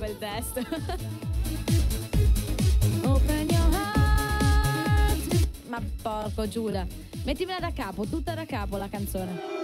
quel testo. Ma porco Giuda. Mettimela da capo, tutta da capo la canzone.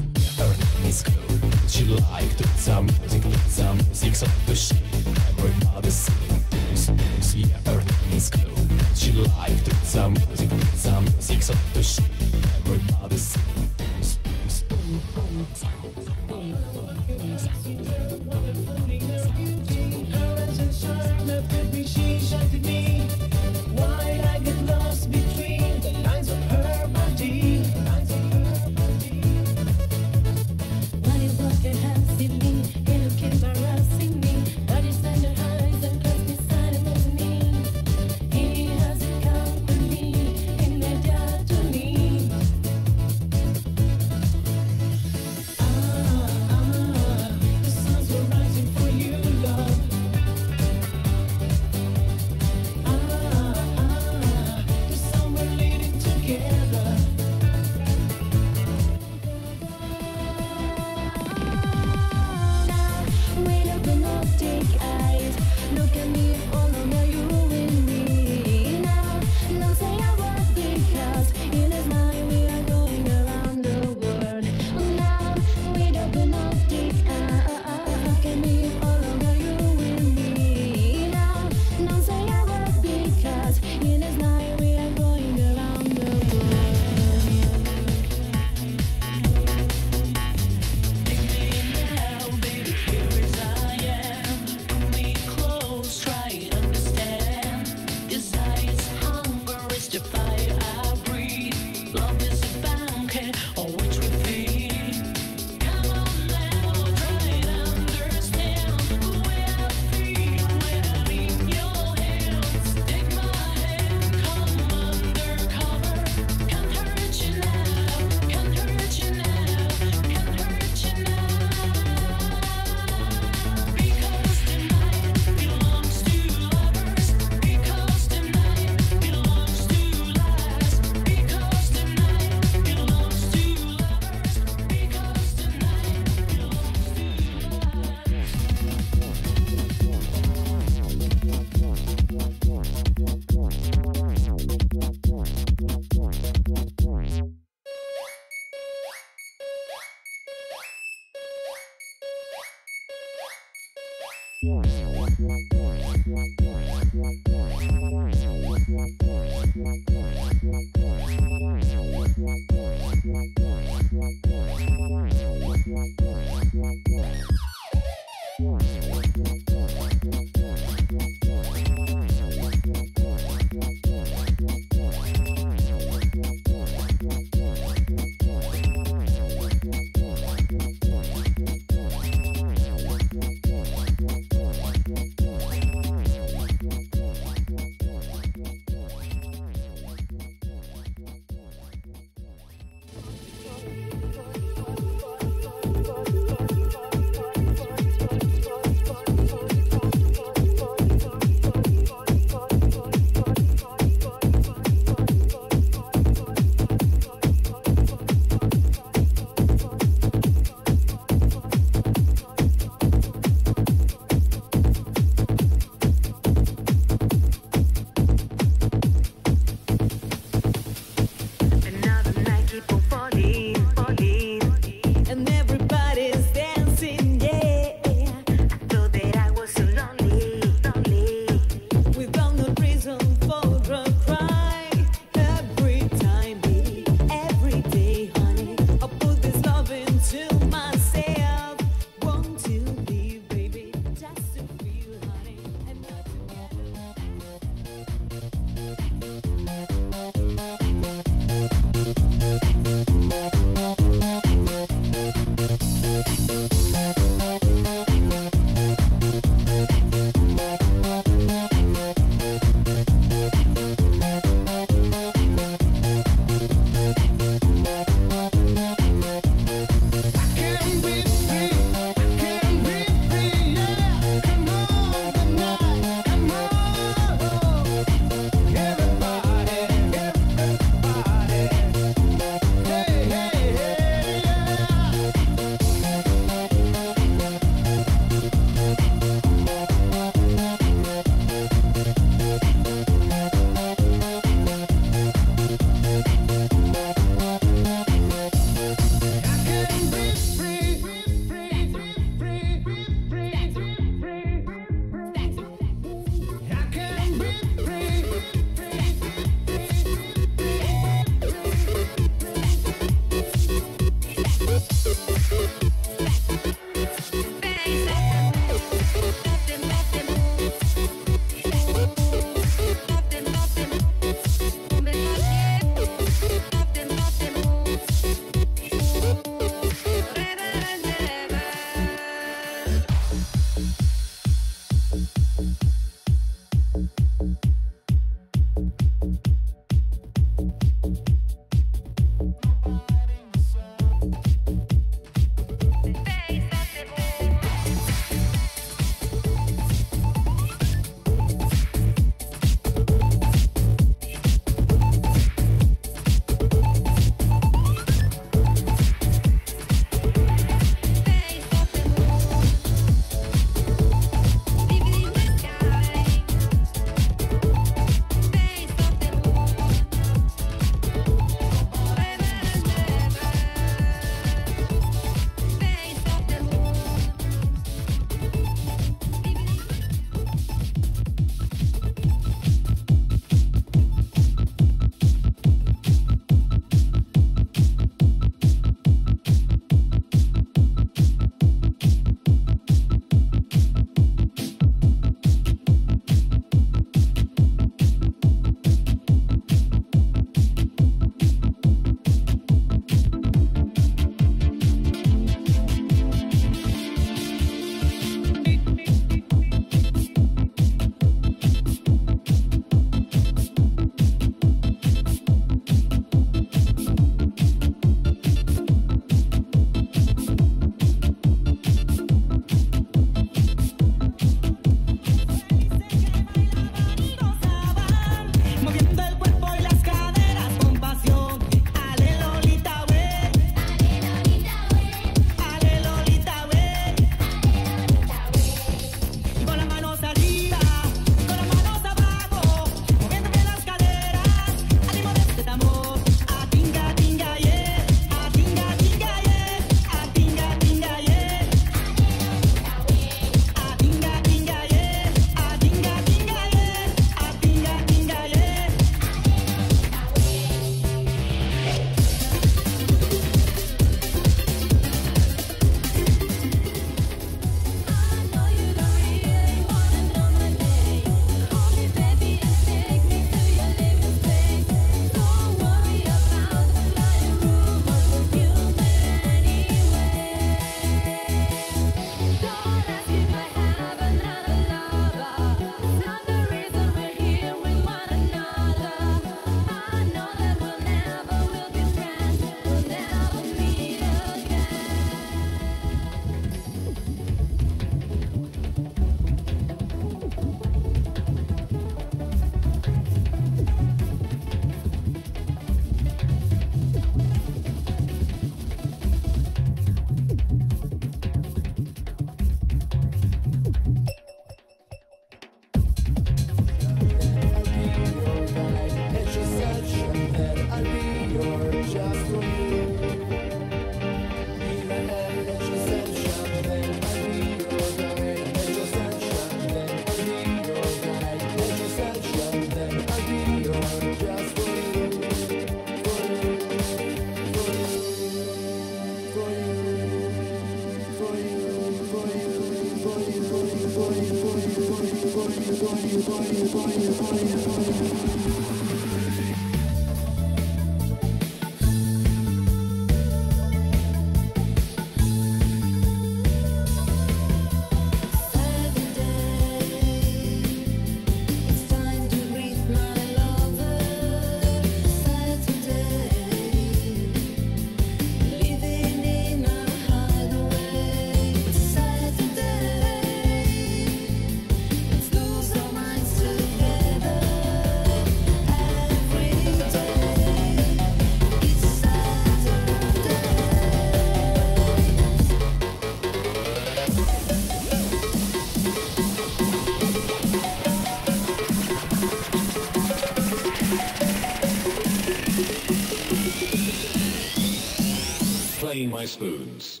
Spoons.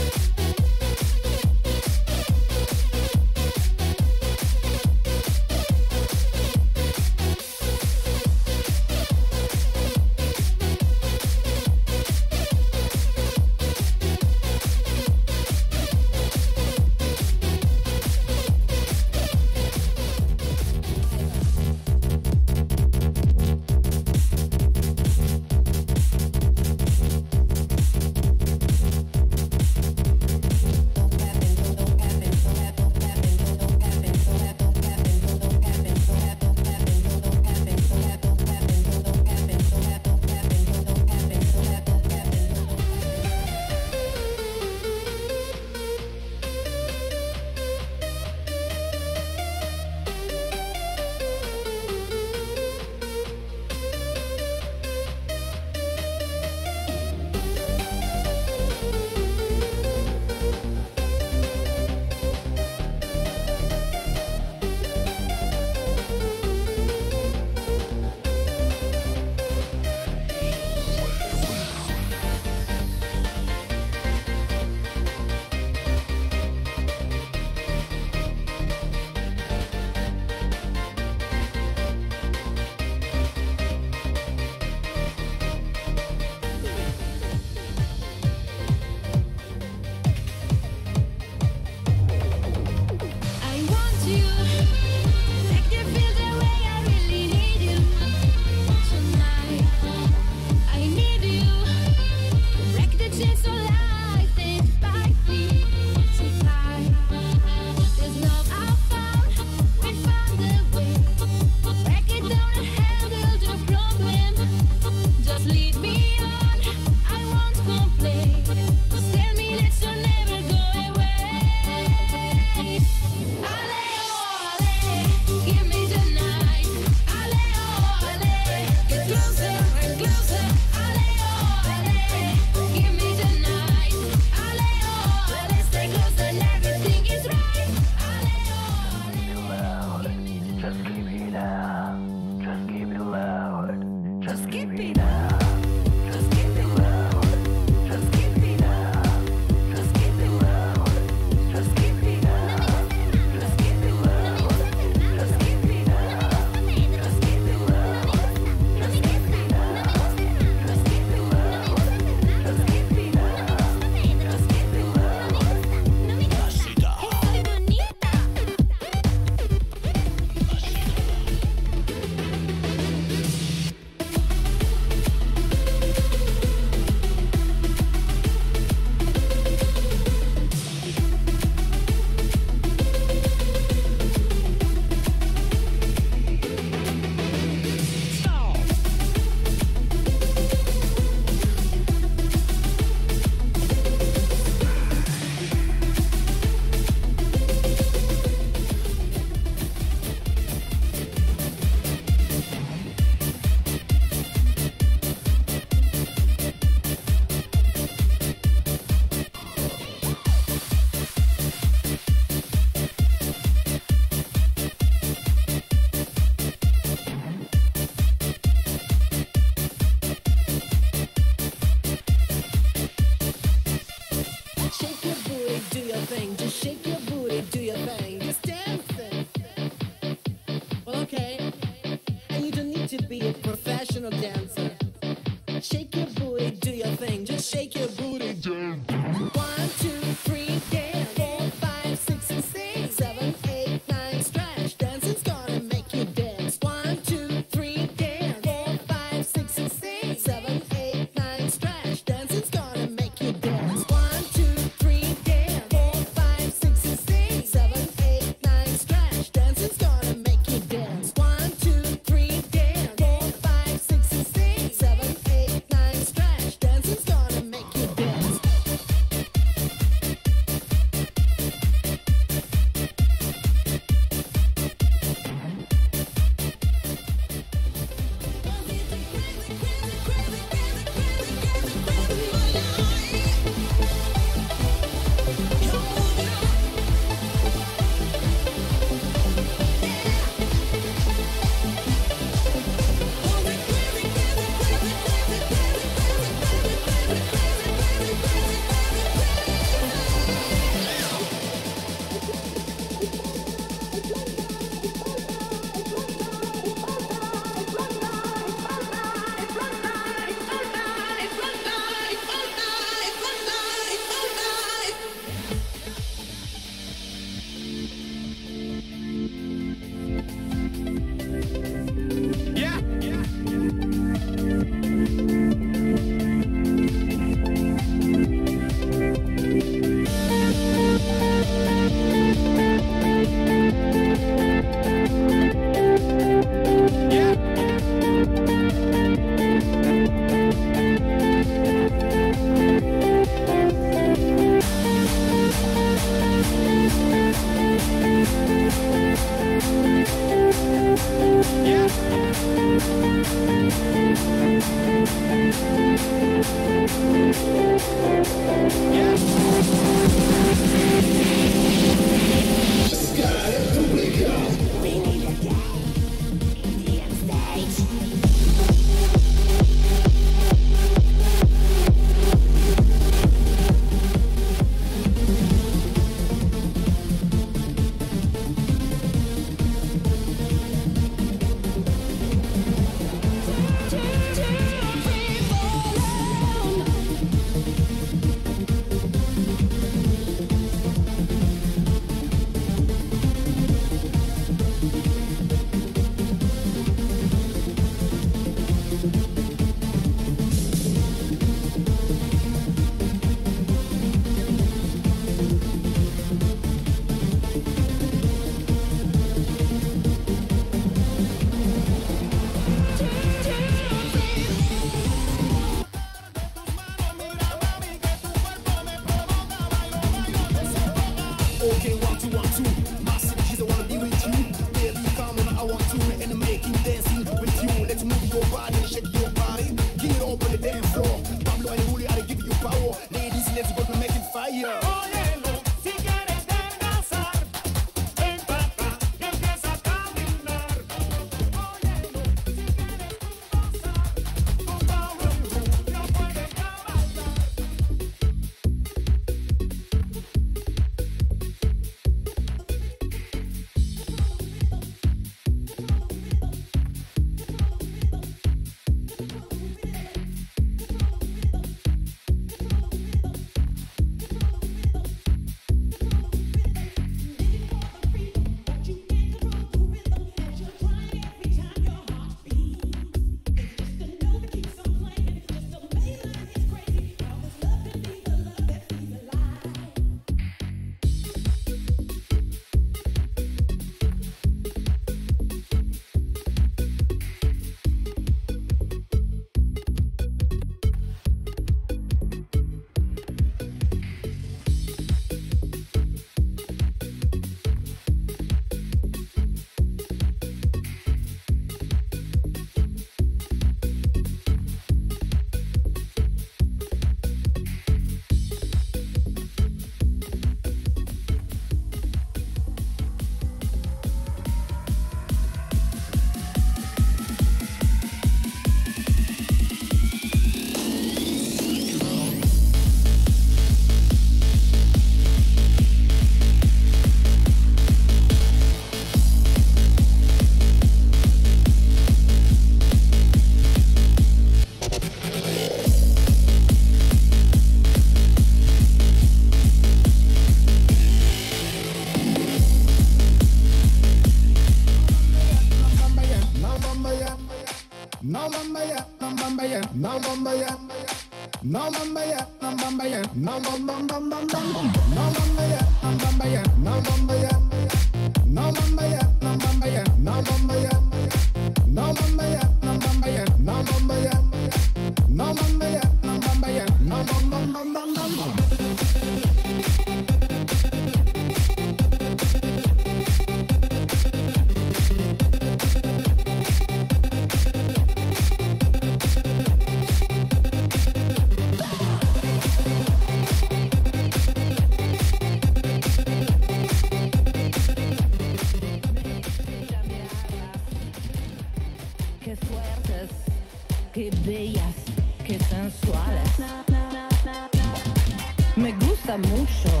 social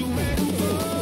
you.